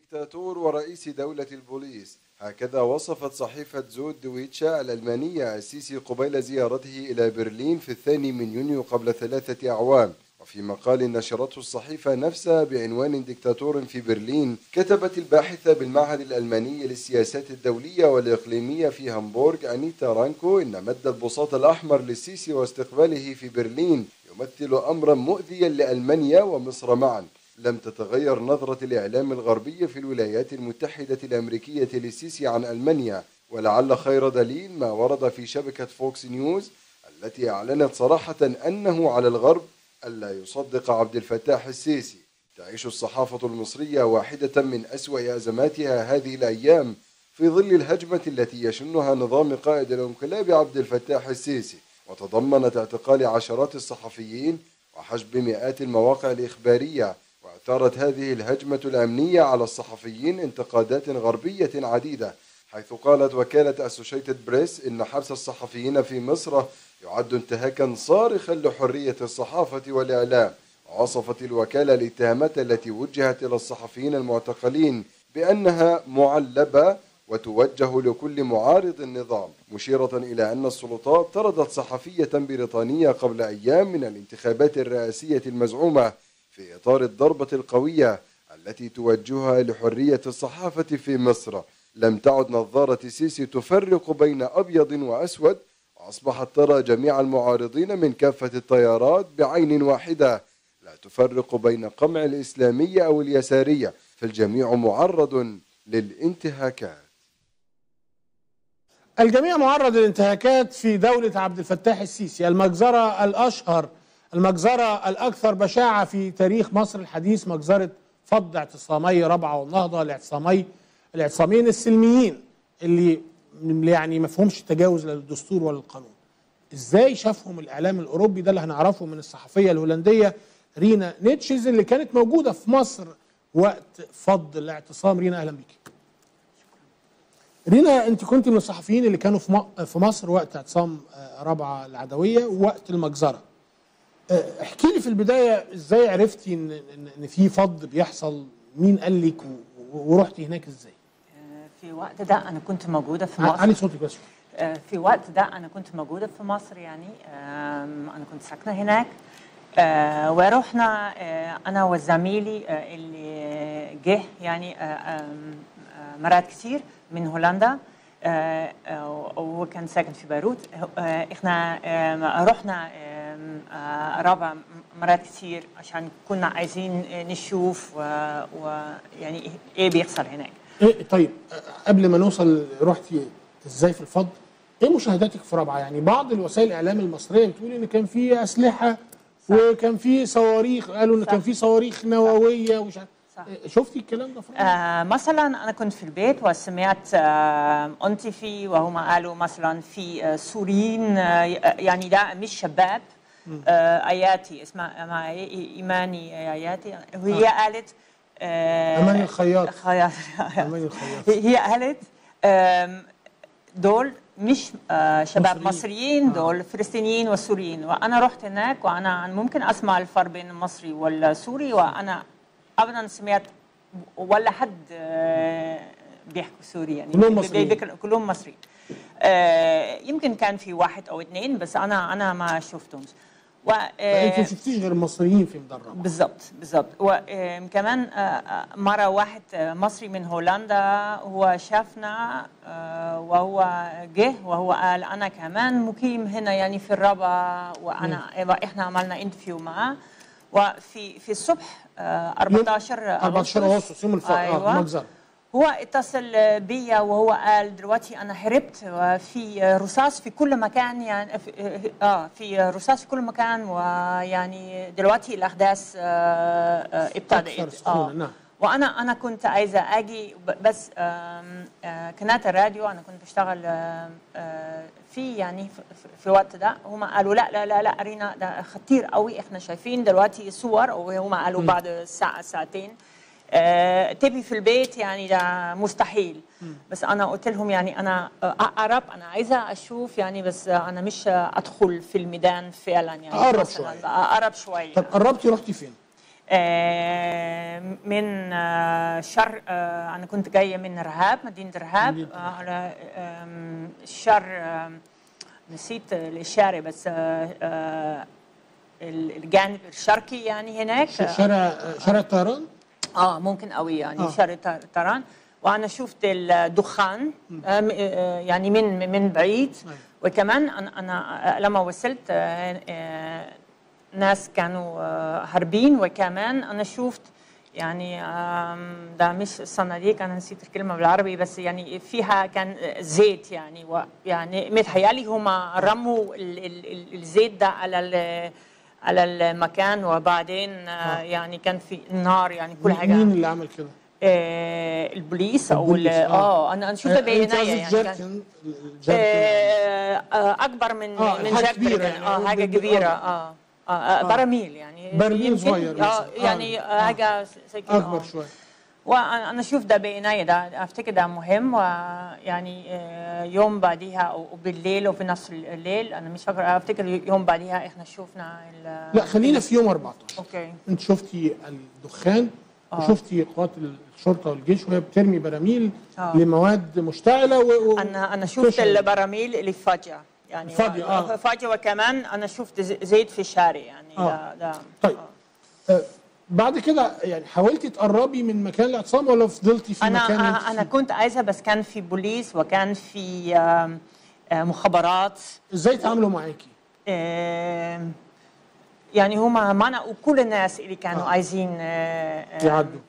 ديكتاتور ورئيس دولة البوليس. هكذا وصفت صحيفة زود دويتشا الألمانية السيسي قبيل زيارته إلى برلين في الثاني من يونيو قبل ثلاثة أعوام. وفي مقال نشرته الصحيفة نفسها بعنوان ديكتاتور في برلين كتبت الباحثة بالمعهد الألماني للسياسات الدولية والإقليمية في هامبورغ أنيتا رانكو إن مد البساط الأحمر للسيسي واستقباله في برلين يمثل أمرا مؤذيا لألمانيا ومصر معا. لم تتغير نظرة الإعلام الغربي في الولايات المتحدة الأمريكية للسيسي عن ألمانيا ولعل خير دليل ما ورد في شبكة فوكس نيوز التي أعلنت صراحة أنه على الغرب ألا يصدق عبد الفتاح السيسي. تعيش الصحافة المصرية واحدة من أسوأ أزماتها هذه الأيام في ظل الهجمة التي يشنها نظام قائد الانقلاب عبد الفتاح السيسي وتضمنت اعتقال عشرات الصحفيين وحجب مئات المواقع الإخبارية وأثارت هذه الهجمة الأمنية على الصحفيين انتقادات غربية عديدة حيث قالت وكالة أسوشيتد بريس إن حبس الصحفيين في مصر يعد انتهاكا صارخا لحرية الصحافة والإعلام. ووصفت الوكالة الاتهامات التي وجهت إلى الصحفيين المعتقلين بأنها معلبة وتوجه لكل معارض النظام مشيرة إلى أن السلطات طردت صحفية بريطانية قبل أيام من الانتخابات الرئاسية المزعومة في إطار الضربة القوية التي توجهها لحرية الصحافة في مصر. لم تعد نظارة السيسي تفرق بين أبيض وأسود وأصبحت ترى جميع المعارضين من كافة التيارات بعين واحدة. لا تفرق بين قمع الإسلامية أو اليسارية فالجميع معرض للانتهاكات. الجميع معرض للانتهاكات في دولة عبد الفتاح السيسي المجزرة الأشهر. المجزرة الأكثر بشاعة في تاريخ مصر الحديث مجزرة فض اعتصامي ربعة والنهضة الاعتصامي الاعتصاميين السلميين اللي يعني ما فيهمش تجاوز للدستور ولا القانون إزاي شافهم الإعلام الأوروبي ده اللي هنعرفه من الصحفية الهولندية رينا نيتشيز اللي كانت موجودة في مصر وقت فض الاعتصام؟ رينا أهلا بيكي رينا أنت كنت من الصحفيين اللي كانوا في مصر وقت اعتصام آه، رابعه العدوية ووقت المجزرة. احكي لي في البداية إزاي عرفتي ان ان في فض بيحصل؟ مين قال لك؟ ورحتي هناك إزاي؟ في وقت ده أنا كنت موجودة في ع- علي مصر. صوتك بس. آه، في وقت ده أنا كنت موجودة في مصر يعني. أنا كنت ساكنة هناك. آه، ورحنا آه، أنا وزميلي آه، اللي جه يعني آه، آه، مرات كتير من هولندا. آه، آه، وهو كان ساكن في بيروت. آه، إحنا آم، رحنا آه، رابع مرات كتير عشان كنا عايزين نشوف و- ويعني إيه بيحصل هناك. إيه طيب آه، قبل ما نوصل رحتي إزاي في الفض إيه مشاهداتك في رابعة؟ يعني بعض الوسائل الإعلام المصرية بتقول إن كان في أسلحة وكان في صواريخ قالوا إن صح. كان في صواريخ نووية ومش عارف صح. إيه، شفتي الكلام ده في آه مثلا أنا كنت في البيت وسمعت آه انتفي وهم قالوا مثلا في آه سوريين آه يعني ده مش شباب آه آياتي اسمها؟ إيماني آياتي وهي قالت آه الخياط. خياط الخياط. هي قالت آم، دول مش آه، شباب مصريين. مصريين دول فلسطينيين وسوريين وأنا رحت هناك وأنا ممكن أسمع الفرق بين المصري والسوري وأنا ابدا سمعت ولا حد آه، بيحكوا سوري يعني. كلهم مصريين. كلهم مصريين. آه، يمكن كان في واحد أو اثنين بس أنا أنا ما شفتهمش. و انت ما آه، شفتيش غير المصريين في مدار رابعه بالضبط. بالضبط وكمان مرة واحد آه، مصري من هولندا هو شافنا آه، وهو جه وهو قال أنا كمان مقيم هنا يعني في الربا وأنا إحنا عملنا انترفيو معاه. وفي في الصبح آه، 14 14 أغسطس يوم الفض أيوة. آه المجزره هو اتصل بيا وهو قال دلوقتي أنا هربت وفي رصاص في كل مكان يعني في آه في رصاص في كل مكان ويعني دلوقتي الأحداث آه آه ابتدات سخونة، نعم. وأنا أنا كنت عايزة أجي بس آه قناة الراديو أنا كنت بشتغل آه في يعني في- الوقت ده هم قالوا لا لا لا لا رينا ده خطير قوي إحنا شايفين دلوقتي صور وهم قالوا بعد ساعة ساعتين آه، تبي في البيت يعني ده مستحيل بس أنا قلت لهم يعني أنا آه، أقرب أنا عايزة أشوف يعني بس أنا مش أدخل في الميدان فعلا يعني أقرب مثلاً شوية. أقرب شوية طب قربتي رحتي فين؟ آه، من آه، شر آه، أنا كنت جاية من رهاب مدينة رهاب على الشر آم، نسيت الإشارة بس الجانب الشرقي يعني هناك. شارع شارع الطيران آه ممكن قوي يعني آه. شارع ط- طيران وأنا شفت الدخان يعني من من بعيد. وكمان أنا لما وصلت ناس كانوا آه، هاربين وكمان أنا شفت يعني ده مش صناديق أنا نسيت الكلمة بالعربي بس يعني فيها كان زيت يعني يعني متهيألي هما رموا ال- ال- ال- الزيت ده على على المكان وبعدين آه، آه. يعني كان في نار يعني كل مين حاجة اللي عمل كده؟ آه البوليس أو آه. آه أنا أنا شفت بعنايه يعني كان آه آه، أكبر من آه، من جاك كبيرة. يعني، آه حاجة كبيرة آه. آه, آه, آه براميل يعني برميل صغير آه. آه. يعني آه. حاجة أكبر آه. شوية وأنا أشوف ده بعنايه ده أفتكر ده مهم ويعني آه، يوم بعديها أو بالليل أو في نص الليل أنا مش فاكر أفتكر يوم بعديها إحنا شفنا لا خلينا في يوم 14 okay أنت شفتي الدخان آه. وشفتي قوات الشرطة والجيش وهي بترمي براميل آه. لمواد مشتعلة و... أنا أنا شفت. البراميل اللي فاجئه يعني فاضية، آه. فاجئه وكمان أنا شفت زيت في الشارع يعني آه. ده ده طيب آه. آه، بعد كده يعني حاولتي تقربي من مكان الاعتصام ولا فضلتي في أنا مكان انت أنا أنا فيه؟ كنت عايزة بس كان في بوليس وكان في آه، مخابرات إزاي تعاملوا معاكي؟ يعني هما معنا وكل الناس اللي كانوا آه. آه. عايزين آه، آه، يعدوا.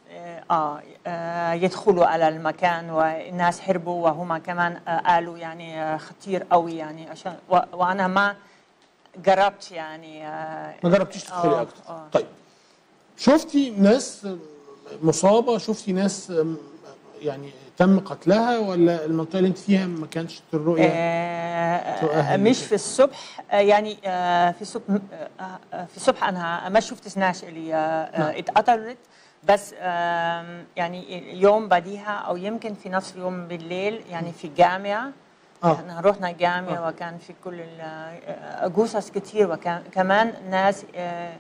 آه, آه, آه يدخلوا على المكان والناس هربوا وهما كمان آه قالوا يعني آه خطير قوي يعني عشان وأنا ما جربت يعني آه ما جربتيش تدخلي آه، أكتر آه. طيب شفتي ناس مصابة شفتي ناس يعني تم قتلها ولا المنطقة اللي انت فيها ما كانش الرؤية آه، مش. في الصبح آه، يعني آه، في الصبح آه، آه، في الصبح أنا ما شفت ناس اللي آه، نعم. آه، اتقتلت بس يعني اليوم بعديها أو يمكن في نفس اليوم بالليل يعني في جامعة. آه. إحنا رحنا جامعة آه. وكان في كل آه، جثث كتير وكمان ناس آه،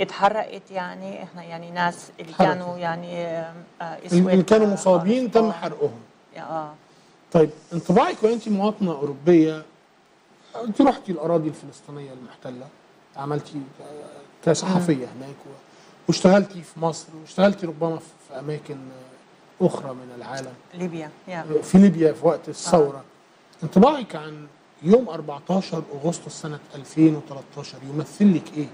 اتحرقت يعني. إحنا يعني ناس اللي اتحرقت. كانوا يعني آه، آه، اللي أسود كانوا آه، مصابين تم آه، حرقهم. آه. طيب انطباعك وأنت مواطنة أوروبية انت رحتي الأراضي الفلسطينية المحتلة؟ عملتي آه، كصحفية هناك واشتغلتي في مصر واشتغلتي ربما في أماكن آه، أخرى من العالم. ليبيا يا. في ليبيا في وقت الثورة. انطباعك عن يوم 14 أغسطس سنة 2013 يمثل لك إيه؟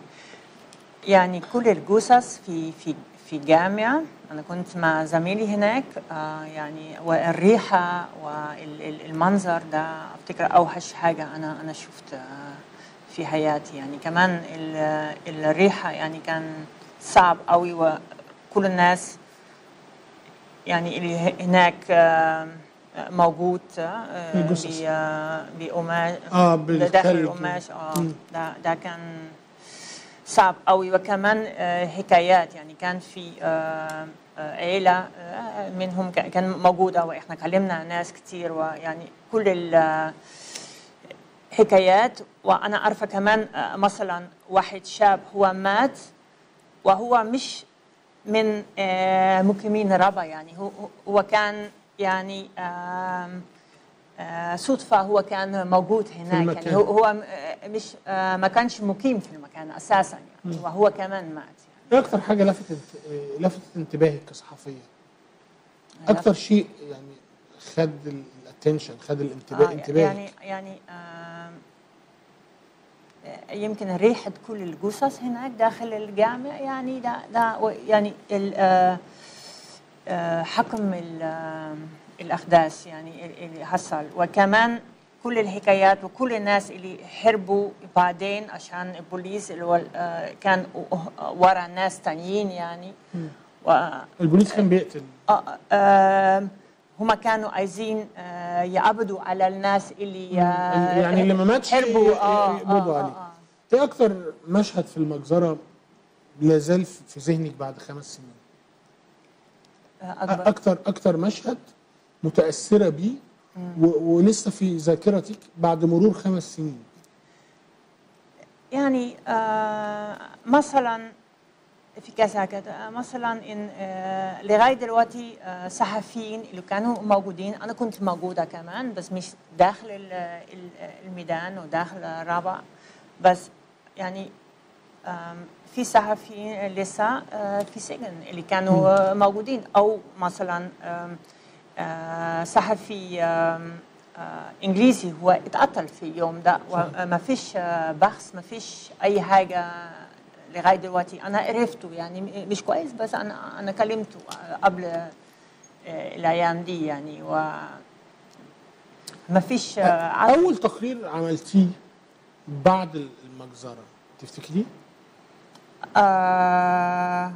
يعني كل الجثث في في في جامعة. أنا كنت مع زميلي هناك آه يعني والريحة والمنظر ده أفتكر أوحش حاجة أنا أنا شفت آه في حياتي. يعني كمان ال- الريحة يعني كان صعب قوي وكل الناس يعني اللي هناك آه موجود آه آه، بقماش آه داخل القماش. آه. ده ده كان صعب قوي وكمان حكايات. يعني كان في عيلة منهم كا- كان موجودة وإحنا كلمنا ناس كتير ويعني كل الحكايات وأنا عارفة كمان مثلا واحد شاب هو مات. وهو مش من آه، مقيمين ربا يعني. هو هو كان يعني آه، صدفة هو كان موجود هناك. يعني. هو آه، مش ما كانش مقيم في المكان أساسا يعني. وهو كمان مات إيه أكتر حاجة لفتت لفتت انتباهك كصحفية؟ أكتر شيء يعني خد الاتنشن خد الانتباه آه، انتباهك؟ يعني يعني آه، يمكن ريحة كل الجثث هناك داخل الجامع يعني ده ده يعني ال- آه، آه، حكم آه، الأحداث يعني ال- اللي حصل. وكمان كل الحكايات وكل الناس اللي هربوا بعدين عشان البوليس اللي آه، كان ورا ناس تانيين يعني. و البوليس كان بيقتل. آه، آه، هم كانوا عايزين آه، يقبضوا على الناس اللي آه، يعني اللي ما ماتش هربوا آه يقبضوا آه، عليه. آه، إيه أكتر مشهد في المجزرة لا زال في ذهنك بعد خمس سنين؟ أكبر. أكتر أكتر مشهد متأثرة بيه ولسه في ذاكرتك بعد مرور خمس سنين. يعني آه، مثلا في كذا كذا مثلا إن آه، لغاية دلوقتي آه، صحفيين اللي كانوا موجودين أنا كنت موجودة كمان بس مش داخل ال- ال- الميدان وداخل رابع بس يعني في صحفيين لسه آه، في سجن اللي كانوا آه، موجودين. أو مثلا آه، صحفي إنجليزي هو اتقتل في اليوم ده. وما فيش بحث ما فيش أي حاجة لغاية دلوقتي. أنا عرفته يعني مش كويس بس أنا أنا كلمته قبل الأيام دي يعني. و ما فيش أول تقرير عملتيه بعد المجزرة. تفتكريه؟ آه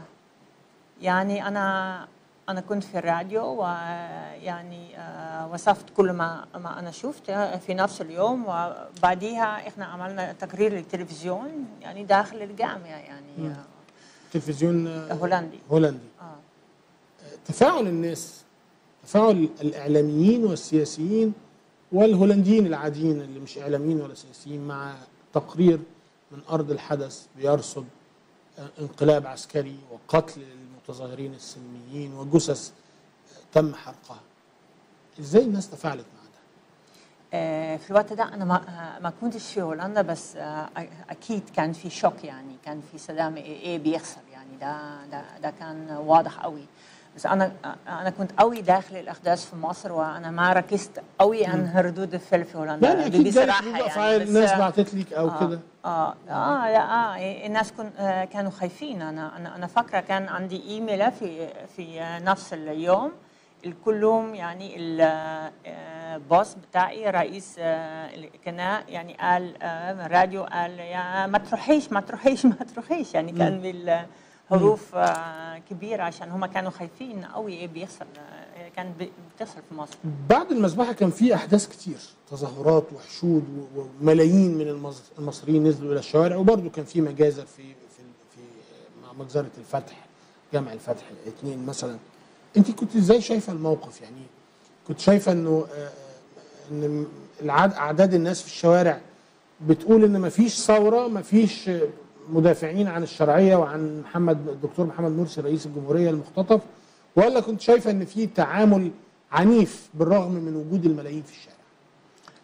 يعني أنا أنا كنت في الراديو ويعني آه وصفت كل ما ما أنا شفت في نفس اليوم. وبعديها إحنا عملنا تقرير للتلفزيون يعني داخل الجامعة يعني آه تلفزيون آه، هولندي. هولندي. آه. تفاعل الناس تفاعل الإعلاميين والسياسيين والهولنديين العاديين اللي مش إعلاميين ولا سياسيين مع تقرير من أرض الحدث بيرصد انقلاب عسكري وقتل المتظاهرين السلميين وجثث تم حرقها. إزاي الناس تفاعلت مع ده؟ آه، في الوقت ده أنا ما آه، كنتش في هولندا بس آه، أكيد كان في شوك يعني كان في صدام إيه إيه بيحصل يعني ده ده ده كان واضح قوي. بس أنا آه، أنا كنت قوي داخل الأحداث في مصر وأنا ما ركزت قوي عن ردود الفعل في هولندا. يعني أكيد بصراحه ردود افعال الناس آه، بعتت لك أو آه كده. آه آه لا آه الناس كن آه كانوا خايفين. أنا أنا أنا فاكرة كان عندي إيميل في في آه، نفس اليوم. كلهم يعني البوس بتاعي رئيس آه، القناه يعني قال آه، راديو قال يا ما تروحيش ما تروحيش ما تروحيش. يعني كان بالحروف آه، كبيرة عشان هم كانوا خايفين قوي إيه بيحصل آه، كان بتحصل في مصر. بعد المذبحة كان في أحداث كتير تظاهرات وحشود وملايين من المص- المصريين نزلوا إلى الشوارع وبرضه كان في مجازر في في في مع مجزرة الفتح جامع الفتح اثنين مثلا. انت كنت إزاي شايفة الموقف؟ يعني كنت شايفة إنه آه، إن أعداد الناس في الشوارع بتقول إن مفيش ثورة مفيش مدافعين عن الشرعية وعن محمد الدكتور محمد مرسي رئيس الجمهورية المختطف ولا كنت شايفة إن في تعامل عنيف بالرغم من وجود الملايين في الشارع؟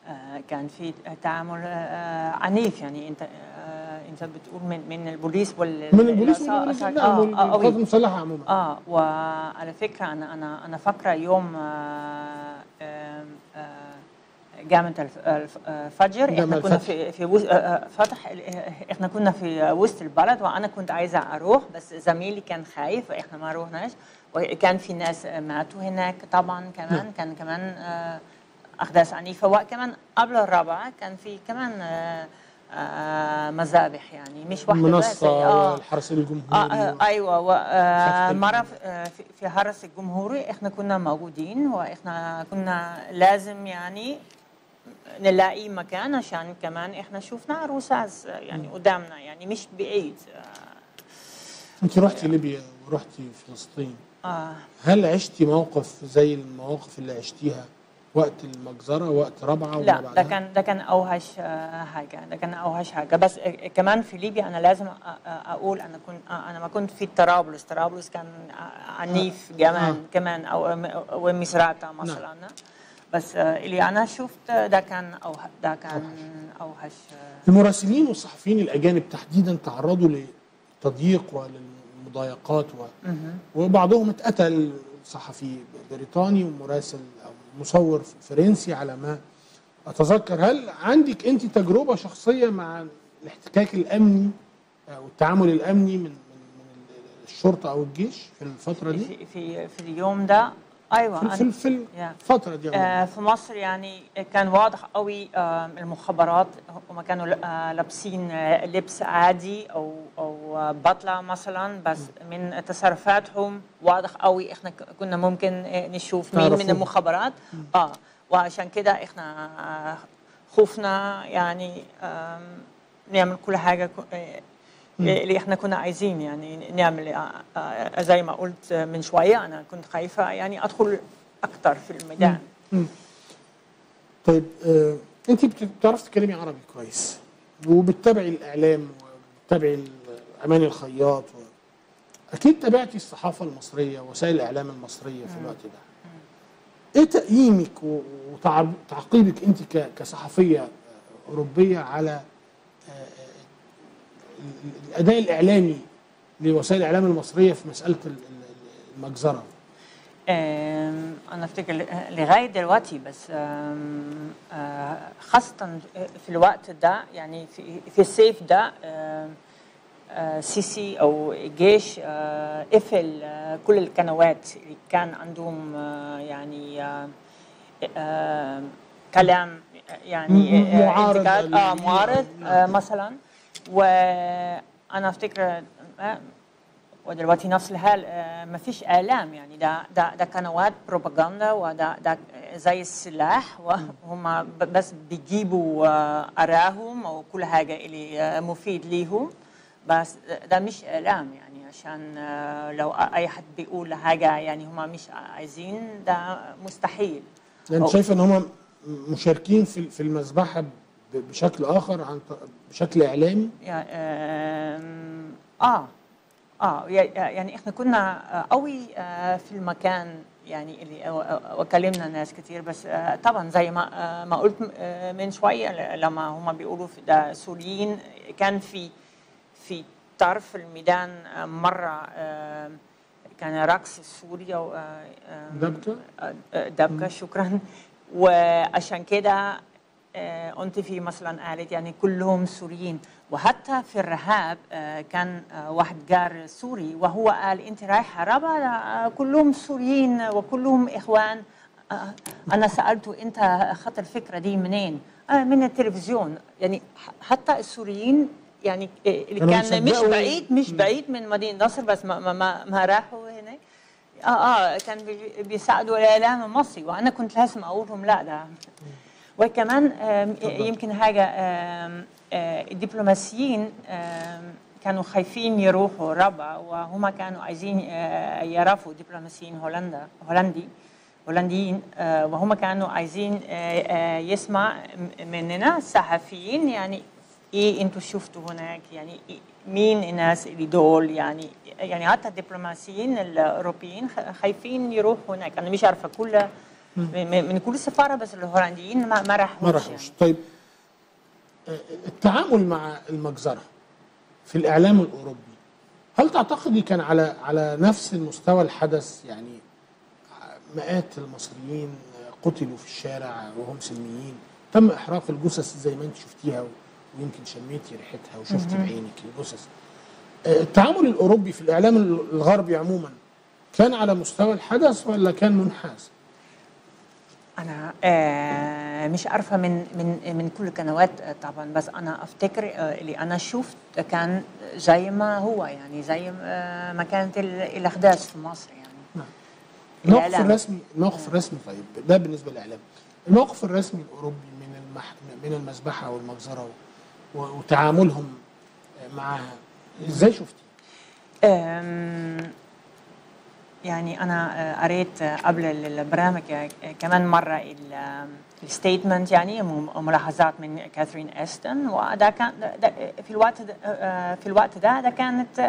آه، كان في تعامل آه، عنيف يعني. أنت آه، أنت بتقول من من البوليس وال من البوليس آه، آه، والقوات. المسلحة عموما. آه وعلى فكرة أنا أنا أنا فاكرة يوم آه، آه، الف- الفجر إحنا كنا. في في آه، آه، فتح إحنا كنا في وسط البلد وأنا كنت عايزة أروح بس زميلي كان خايف وإحنا ما روحناش وكان في ناس ماتوا هناك طبعا كمان نعم. كان كمان آه، أحداث عنيفة وكمان قبل الرابعة كان في كمان آه، مذابح يعني مش واحدة بس منصه آه. والحرس الجمهوري آه آه أيوه آه مرة في حرس الجمهوري إحنا كنا موجودين وإحنا كنا لازم يعني نلاقي مكان عشان كمان إحنا شفنا رصاص يعني قدامنا يعني مش بعيد. انت رحتي ليبيا ورحتي فلسطين. آه. هل عشتي موقف زي المواقف اللي عشتيها؟ وقت المجزرة وقت رابعة وما لا ده؟ كان ده كان أوحش آه، حاجة ده كان أوحش حاجة. بس آه، كمان في ليبيا أنا لازم أ- أقول أنا كنت آه، أنا ما كنت في طرابلس. طرابلس كان آه، عنيف كمان آه. كمان أو أو مصراتة مثلا. بس آه، اللي أنا شفت آه، ده كان اوحش ده كان أوحش آه، المراسلين والصحفيين الأجانب تحديدا تعرضوا لتضييق وللمضايقات و... وبعضهم اتقتل صحفي بريطاني ومراسل أو مصور فرنسي على ما أتذكر. هل عندك أنت تجربة شخصية مع الاحتكاك الأمني أو التعامل الأمني من من الشرطة أو الجيش في الفترة دي؟ في في اليوم ده أيوه في في, في. الفترة دي. آه، في مصر يعني كان واضح قوي آه، المخابرات هم كانوا آه، لابسين آه، لبس عادي أو أو آه، بطلة مثلا بس من تصرفاتهم واضح قوي إحنا كنا ممكن نشوف مين من. المخابرات آه وعشان كده إحنا خوفنا يعني نعمل كل حاجة اللي إحنا كنا عايزين يعني نعمل آه، آه، زي ما قلت من شوية أنا كنت خايفة يعني أدخل أكتر في الميدان. طيب آه، انت بت- بتعرفي تتكلمي عربي كويس وبتتابعي الإعلام وبتتابعي أمان الخياط و... أكيد تابعتي الصحافة المصرية وسائل الإعلام المصرية في الوقت ده. إيه تقييمك وتعقيبك انت كصحفية أوروبية على الأداء الإعلامي لوسائل الإعلام المصرية في مسألة ال- ال- المجزرة أنا أفتكر لغاية دلوقتي بس آه، خاصة في الوقت ده يعني في في الصيف ده آه، سيسي أو الجيش آه، قفل آه، كل القنوات اللي كان عندهم آه، يعني آه، آه، كلام يعني معارض لل- معارض. آه، مثلا وأنا أفتكر ودلوقتي نفس الحال ما فيش اعلام يعني. ده ده ده قنوات بروباغندا وده ده زي السلاح وهم بس بيجيبوا آه، ارائهم أو كل حاجة اللي آه، مفيد ليهم. بس ده مش اعلام يعني عشان آه، لو أي حد بيقول حاجة يعني هم مش عايزين ده مستحيل. أو- شايف إن هم مشاركين في في المذبحه بشكل آخر عن بشكل إعلامي؟ يعني آه آه يعني إحنا كنا قوي آه، في المكان يعني اللي وكلمنا ناس كتير بس آه، طبعا زي ما آه، ما قلت من شوية لما هم بيقولوا ده سوريين كان في في طرف الميدان مرة كان رقص سوري أو، آم، دبكة؟ آه، آه، دبكة شكرا. وعشان كده آه، أنت في مثلا قالت يعني كلهم سوريين. وحتى في الرهاب آه، كان آه، واحد جار سوري وهو قال أنت رايحة رابعة كلهم سوريين وكلهم إخوان. آه، أنا سألته أنت أخذت الفكرة دي منين؟ من التلفزيون. يعني حتى السوريين يعني اللي كان مش بعيد مش بعيد من مدينة نصر بس ما ما ما, راحوا هناك. آه آه كان بي- بيساعدوا الإعلام المصري. وأنا كنت لازم أقول لهم لا ده وكمان يمكن حاجة الدبلوماسيين كانوا خايفين يروحوا ربع وهم كانوا عايزين يعرفوا دبلوماسيين هولندا هولندي هولنديين وهم كانوا عايزين يسمع مننا الصحفيين يعني إيه أنتوا شفتوا هناك؟ يعني إيه مين الناس اللي دول؟ يعني يعني حتى الدبلوماسيين الأوروبيين خايفين يروحوا هناك. أنا مش عارفة كل من, كل سفارة بس الهولنديين ما ما راحوش ما راحوش. طيب آه، التعامل مع المجزرة في الإعلام الأوروبي هل تعتقدي كان على على نفس المستوى الحدث؟ يعني مئات المصريين قتلوا في الشارع وهم سلميين تم إحراق الجثث زي ما أنت شفتيها ويمكن شميتي ريحتها وشفتي بعينك الجثث. التعامل الأوروبي في الإعلام الغربي عموما كان على مستوى الحدث ولا كان منحاز؟ أنا آه مش عارفة من من من كل القنوات آه، طبعا بس أنا أفتكر آه اللي أنا شفت كان زي ما هو يعني زي آه ما كانت ال- الأحداث في مصر يعني. الموقف الإعلام. الرسمي الموقف الرسمي طيب. ده بالنسبة للإعلام. الموقف الرسمي الأوروبي من المح... من المذبحة والمجزرة و... وتعاملهم معها إزاي شفتي؟ يعني أنا آه، قريت آه، قبل البرنامج آه، كمان مرة الستيتمنت يعني ملاحظات من كاثرين استون وده كان في الوقت في الوقت ده ده كانت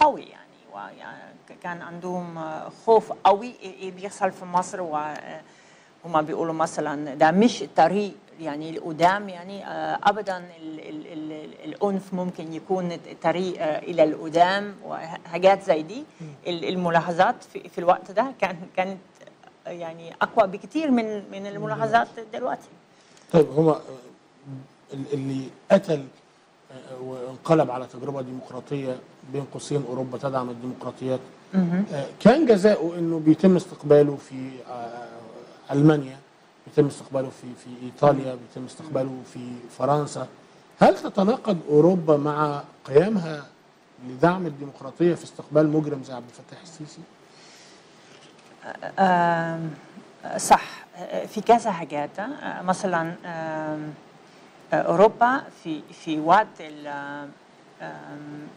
قوي يعني كان عندهم خوف قوي اللي بيحصل في مصر وهم بيقولوا مثلا ده مش الطريق يعني القدام يعني آه، ابدا ال ال ال العنف ممكن يكون الطريق آه، إلى القدام وحاجات زي دي. ال- الملاحظات في, في الوقت ده كان كانت آه، يعني أقوى بكثير من من الملاحظات دلوقتي. طيب هو اللي قتل وانقلب على تجربة ديمقراطية بين قوسين أوروبا تدعم الديمقراطيات. كان جزاؤه إنه بيتم استقباله في ألمانيا. بيتم استقباله في في إيطاليا بيتم استقباله في فرنسا هل تتناقض أوروبا مع قيامها لدعم الديمقراطية في استقبال مجرم زي عبد الفتاح السيسي؟ صح آه، في كذا حاجات آه، مثلا آه، أوروبا في في وقت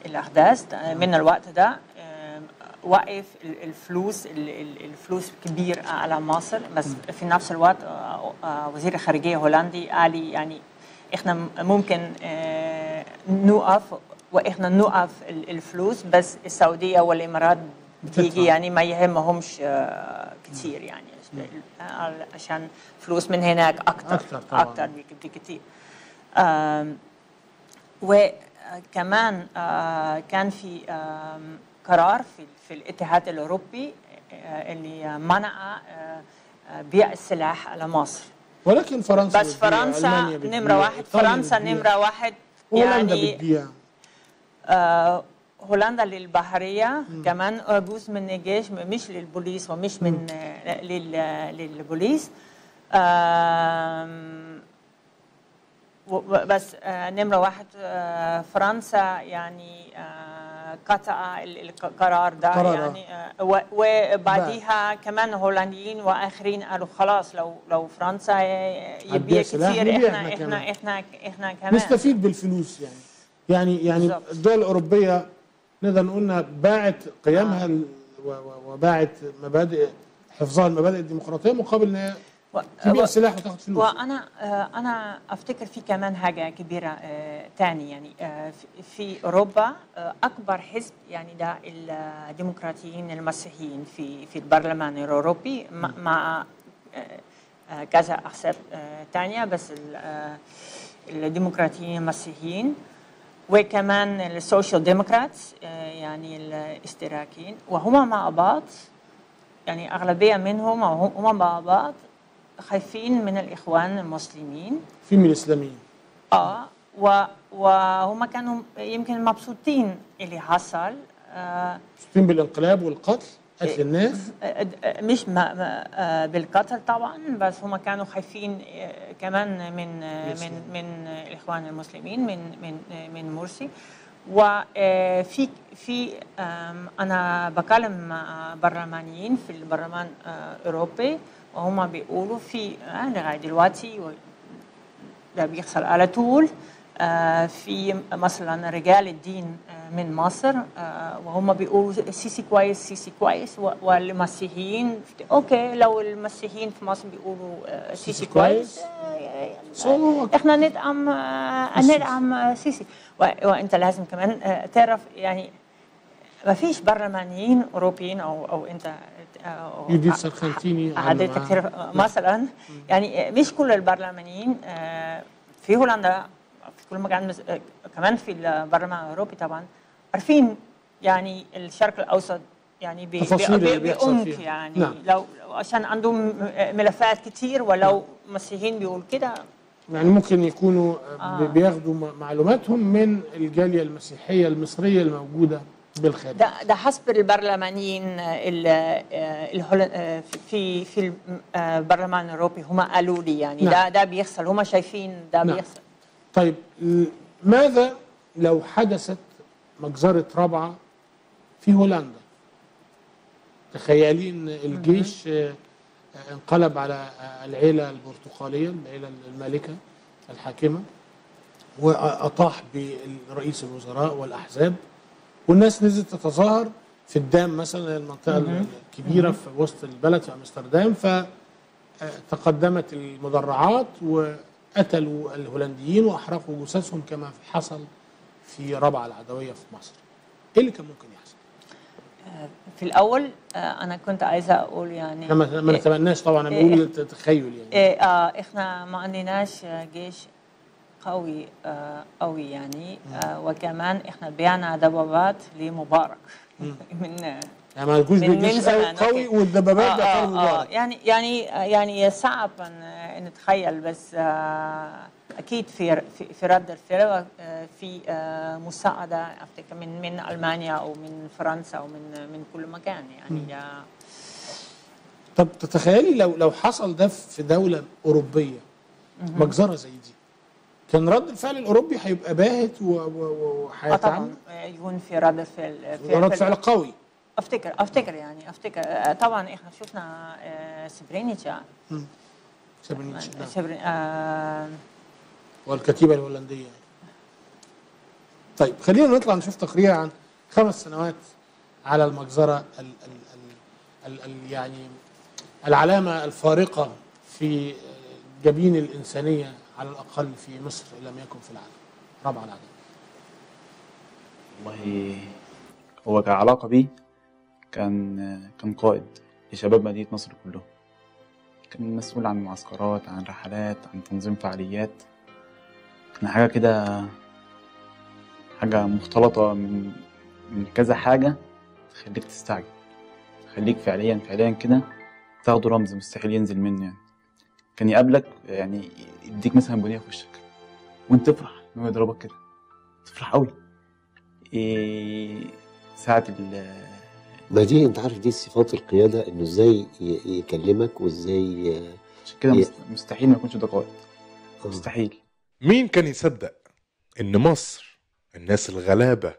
الأحداث آه، من الوقت ده وقف ال- الفلوس ال- ال- الفلوس كبير على مصر بس في نفس الوقت آه، آه، وزير الخارجية هولندي قال يعني إحنا ممكن آه، نوقف وإحنا نوقف ال- الفلوس بس السعودية والإمارات بتدفع. بيجي يعني ما يهمهمش كتير يعني. عشان فلوس من هناك أكتر طبعاً. أكتر بك- بكتير وكمان كان في قرار في في الاتحاد الأوروبي آه، اللي منع آه، آه، بيع السلاح على مصر. ولكن فرنسا بس فرنسا نمرة واحد فرنسا نمرة واحد هولندا يعني بتبيع. آه هولندا للبحرية كمان آه، جزء من الجيش مش للبوليس ومش من لل- للبوليس. بس نمرة واحد فرنسا يعني آه، قطع ال- القرار ده قرار. يعني آه، وبعديها كمان هولنديين وآخرين قالوا خلاص لو لو فرنسا هتبيع يبيع كتير إحنا إحنا كمان. إحنا إحنا إحنا كمان نستفيد بالفلوس يعني يعني يعني بالظبط. الدول الأوروبية نقدر نقول إنها باعت قيمها و- وباعت مبادئ حفظها المبادئ الديمقراطية مقابل ان هي و- تبيع سلاح وتاخد فلوس. وأنا آه، أنا أفتكر في كمان حاجة كبيرة آه، تاني يعني آه، في- أوروبا أكبر حزب يعني ده الديمقراطيين المسيحيين في في البرلمان الأوروبي مع- كذا احزاب تانية بس ال- الديمقراطيين المسيحيين وكمان السوشيال ديمقراطس يعني الإشتراكيين وهما مع بعض يعني أغلبية منهم هم مع بعض خايفين من الإخوان المسلمين. في من الإسلاميين. آه و وهم كانوا يمكن مبسوطين اللي حصل. آه مبسوطين بالانقلاب والقتل قتل الناس. آه، آه، مش ما ما- بالقتل طبعا بس هم كانوا خايفين كمان من. من من الإخوان المسلمين من من من مرسي. وفي في أنا بكلم برلمانيين في البرلمان الأوروبي. وهم بيقولوا في آه، لغاية دلوقتي ده بيحصل على طول آه، في مثلا رجال الدين آه، من مصر وهم بيقولوا السيسي كويس السيسي كويس والمسيحيين أوكي لو المسيحيين في مصر بيقولوا السيسي السيسي كويس إحنا ندعم السيسي. ندعم سيسي. وإنت لازم كمان تعرف يعني ما فيش برلمانيين أوروبيين أو أو انت يوديت سرخنتيني كثير. مثلا يعني مش كل البرلمانيين آه، في هولندا في كل مكان آه، كمان في البرلمان الأوروبي طبعا عارفين يعني الشرق الأوسط يعني فيها. يعني نعم. لو عشان عندهم ملفات كتير ولو مسيحيين بيقول كده يعني ممكن يكونوا آه. بياخدوا معلوماتهم من الجالية المسيحية المصرية الموجودة بالخارج ده ده حسب البرلمانيين ال- آه، آه، في في البرلمان الأوروبي. هم قالوا لي يعني نعم. ده ده بيحصل. هم شايفين ده نعم. بيحصل. طيب ماذا لو حدثت مجزرة رابعة في هولندا؟ تخيلي إن الجيش آه، آه، انقلب على آه، العيلة البرتقالية العيلة المالكة الحاكمة وأطاح برئيس الوزراء والأحزاب. والناس نزلت تتظاهر في الدام مثلا المنطقة الكبيرة في وسط البلد في أمستردام فتقدمت المدرعات وقتلوا الهولنديين وأحرقوا جثثهم كما حصل في ربع العدوية في مصر إيه اللي كان ممكن يحصل؟ في الأول آه، أنا كنت عايزة أقول يعني إحنا ما ما نتمناش طبعا أنا إيه. بقول تخيل يعني إيه آه إحنا ما عندناش آه، جيش قوي آه قوي يعني آه وكمان إحنا بعنا دبابات لمبارك. من آه يعني ما من بجيش قوي. والدبابات آه آه آه مبارك. يعني يعني يعني صعب ان نتخيل بس آه أكيد في في, رد الفعل آه في آه مساعدة افتكر من من ألمانيا أو من فرنسا أو من من كل مكان يعني طب تتخيلي لو لو حصل ده في دولة أوروبية مجزرة زي دي كان رد الفعل الأوروبي هيبقى باهت و- و- و- آه آه، يكون في رد فعل في رد فعل قوي. أفتكر أفتكر يعني أفتكر. آه، طبعا إحنا شفنا سربرنيتسا سربرنيتسا نعم. سربرن آه، والكتيبة الهولندية. طيب خلينا نطلع نشوف تقرير عن خمس سنوات على المجزرة ال ال ال ال ال يعني العلامة الفارقة في جبين الإنسانية. على الأقل في مصر إن لم يكن في العالم. رابعه العالم والله هو كعلاقة بيه كان كان قائد لشباب مدينة نصر كلهم. كان مسؤول عن معسكرات عن رحلات عن تنظيم فعاليات. كان حاجة كده حاجة مختلطة من من كذا حاجة تخليك تستعجب تخليك فعليا فعليا كده تاخده رمز مستحيل ينزل منه يعني. كان يقابلك يعني يديك مثلا بنية في وشك وأنت تفرح إن هو يضربك كده تفرح قوي إيه ساعة ال ما دي أنت عارف دي صفات القيادة إنه إزاي يكلمك وإزاي عشان كده ي- مست- مستحيل ما يكونش ده قائد. مستحيل. مين كان يصدق إن مصر الناس الغلابة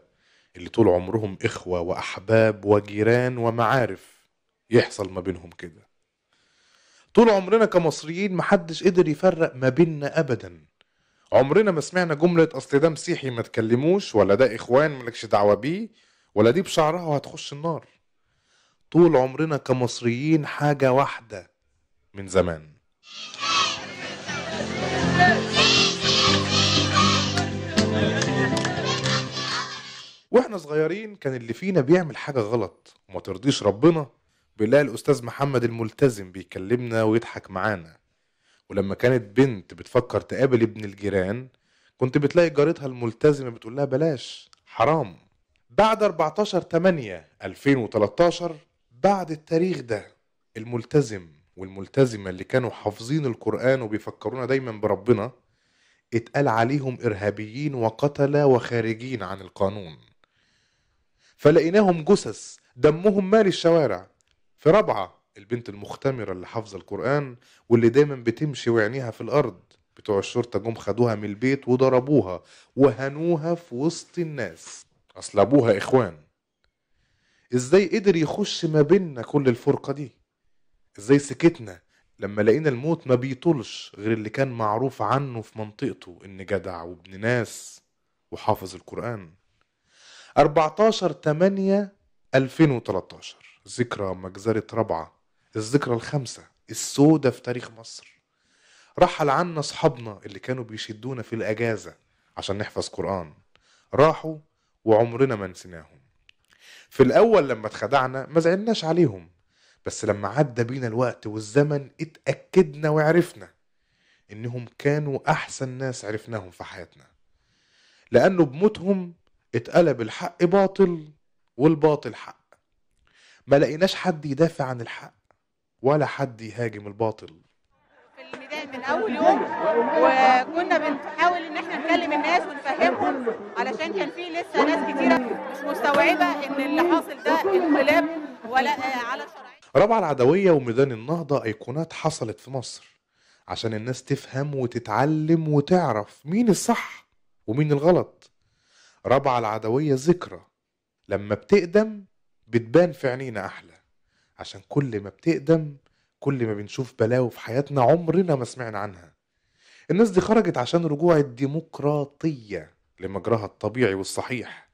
اللي طول عمرهم إخوة وأحباب وجيران ومعارف يحصل ما بينهم كده؟ طول عمرنا كمصريين محدش قدر يفرق ما بيننا ابدا. عمرنا ما سمعنا جملة أصل ده مسيحي ما تكلموش ولا ده إخوان مالكش دعوة بيه ولا دي بشعرها وهتخش النار. طول عمرنا كمصريين حاجة واحدة من زمان. وإحنا صغيرين كان اللي فينا بيعمل حاجة غلط وما ترضيش ربنا بنلاقي الأستاذ محمد الملتزم بيكلمنا ويضحك معانا. ولما كانت بنت بتفكر تقابل ابن الجيران كنت بتلاقي جارتها الملتزمة بتقول لها بلاش حرام. بعد 14 8 2013 بعد التاريخ ده الملتزم والملتزمة اللي كانوا حافظين القرآن وبيفكرونا دايما بربنا اتقال عليهم إرهابيين وقتلة وخارجين عن القانون. فلقيناهم جثث دمهم مالي الشوارع. في رابعة البنت المختمرة اللي حافظة القرآن واللي دايما بتمشي وعينيها في الأرض بتوع الشرطة جم خدوها من البيت وضربوها وهنوها في وسط الناس. أصل أبوها إخوان. إزاي قدر يخش ما بيننا كل الفرقة دي؟ إزاي سكتنا لما لقينا الموت ما بيطولش غير اللي كان معروف عنه في منطقته إن جدع وابن ناس وحافظ القرآن. 14 8 2013 ذكرى مجزرة رابعة الذكرى الخامسة السودة في تاريخ مصر. رحل عنا أصحابنا اللي كانوا بيشدونا في الأجازة عشان نحفظ قرآن. راحوا وعمرنا ما نسيناهم. في الأول لما اتخدعنا ما زعلناش عليهم بس لما عدى بينا الوقت والزمن اتأكدنا وعرفنا إنهم كانوا أحسن ناس عرفناهم في حياتنا. لأنه بموتهم اتقلب الحق باطل والباطل حق. ما لقيناش حد يدافع عن الحق ولا حد يهاجم الباطل. في الميدان من أول يوم وكنا بنحاول إن إحنا نكلم الناس ونفهمهم علشان كان في لسه ناس كتيرة مش مستوعبة إن اللي حاصل ده انقلاب ولا آه، على شرعية. رابعة العدوية وميدان النهضة أيقونات حصلت في مصر عشان الناس تفهم وتتعلم وتعرف مين الصح ومين الغلط. رابعة العدوية ذكرى لما بتقدم بتبان في عينينا أحلى. عشان كل ما بتقدم كل ما بنشوف بلاوي في حياتنا عمرنا ما سمعنا عنها. الناس دي خرجت عشان رجوع الديمقراطية لمجراها الطبيعي والصحيح.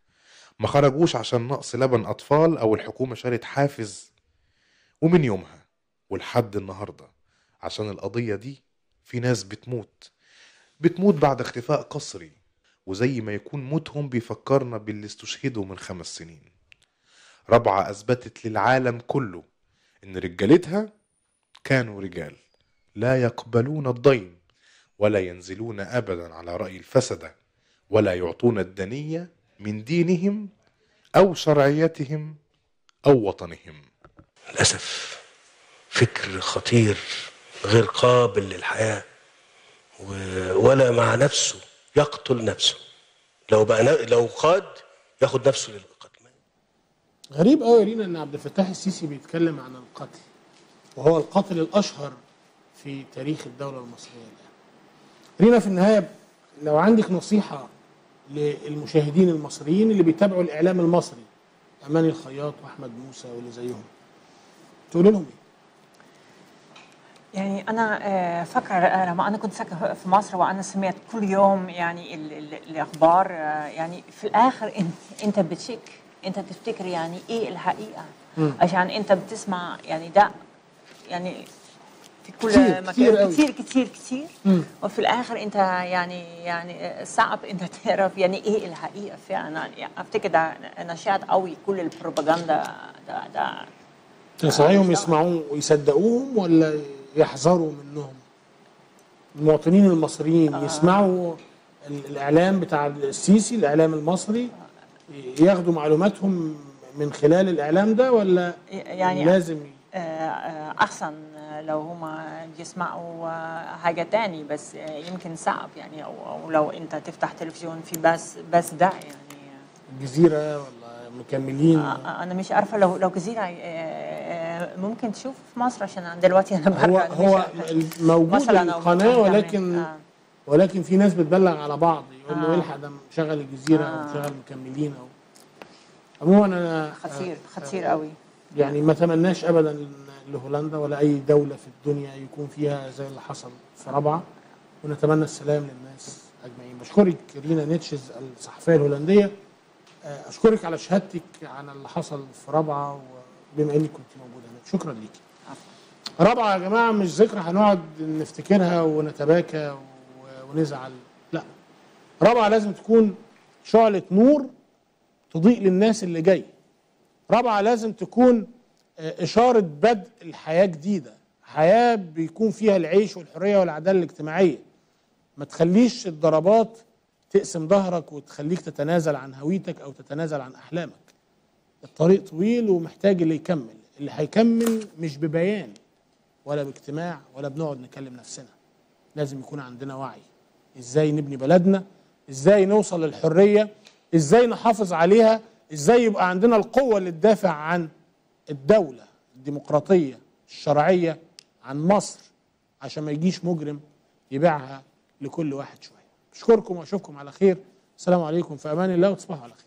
ما خرجوش عشان نقص لبن أطفال أو الحكومة شالت حافز. ومن يومها ولحد النهاردة عشان القضية دي في ناس بتموت. بتموت بعد اختفاء قسري وزي ما يكون موتهم بيفكرنا باللي استشهدوا من خمس سنين. رابعة أثبتت للعالم كله إن رجالتها كانوا رجال. لا يقبلون الضيم ولا ينزلون أبدا على رأي الفسدة ولا يعطون الدنية من دينهم أو شرعيتهم أو وطنهم. للأسف فكر خطير غير قابل للحياة ولا مع نفسه يقتل نفسه. لو بقى لو قاد ياخد نفسه للقتل غريب قوي لينا ان عبد الفتاح السيسي بيتكلم عن القتل وهو القاتل الأشهر في تاريخ الدولة المصرية الآن. رينا في النهاية لو عندك نصيحة للمشاهدين المصريين اللي بيتابعوا الإعلام المصري أماني الخياط وأحمد موسى واللي زيهم تقول لهم إيه؟ يعني أنا آه، فكر آه، لما أنا كنت ساكنه في مصر وأنا سمعت كل يوم يعني ال ال الأخبار آه، يعني في الآخر أنت بتشك انت تفتكر يعني إيه الحقيقة؟ مم. عشان انت بتسمع يعني ده يعني في كل كتير- مكان. كتير. كتير كتير كتير. مم. وفي الآخر انت يعني يعني صعب انت تعرف يعني إيه الحقيقة فعلا. يعني افتكر ده نشاط قوي كل البروباغندا ده ده تنصحيهم يسمعوه ويصدقوهم ولا يحذروا منهم؟ المواطنين المصريين يسمعوا ال- الإعلام بتاع السيسي الإعلام المصري؟ ياخدوا معلوماتهم من خلال الإعلام ده ولا يعني لازم آه، آه، أحسن لو هما يسمعوا حاجة تاني بس يمكن صعب يعني أو أو لو أنت تفتح تلفزيون في بس بس ده يعني الجزيره ولا مكملين آه، أنا مش عارفة لو لو جزيرة آه، ممكن تشوف في مصر عشان أنا دلوقتي هو برا أنا هو عارفة. موجود أو ممكن ولكن آه. ولكن في ناس بتبلغ على بعض يقول له آه. الحق ده مشغل الجزيرة أو آه. مشغل مكملين أو عموما أنا خطير خطير قوي. يعني ما تمناش ابدا لهولندا ولا أي دولة في الدنيا يكون فيها زي اللي حصل في رابعة. ونتمنى السلام للناس أجمعين. بشكرك رينا نيتشز الصحفية الهولندية. آه، أشكرك على شهادتك عن اللي حصل في رابعة بما إنك كنت موجودة هناك. شكرا ليكي. رابعة يا جماعة مش ذكرى هنقعد نفتكرها ونتباكى و- ونزعل. لا. رابعة لازم تكون شعلة نور تضيء للناس اللي جاي. رابعة لازم تكون آه، إشارة بدء الحياة جديدة. حياة بيكون فيها العيش والحرية والعدالة الاجتماعية. ما تخليش الضربات تقسم ظهرك وتخليك تتنازل عن هويتك أو تتنازل عن أحلامك. الطريق طويل ومحتاج اللي يكمل. اللي هيكمل مش ببيان ولا باجتماع ولا بنقعد نكلم نفسنا. لازم يكون عندنا وعي. إزاي نبني بلدنا؟ إزاي نوصل للحرية؟ إزاي نحافظ عليها؟ إزاي يبقى عندنا القوة اللي تدافع عن الدولة الديمقراطية الشرعية عن مصر عشان ما يجيش مجرم يبيعها لكل واحد شوية. أشكركم وأشوفكم على خير. السلام عليكم. في أمان الله وتصبحوا على خير.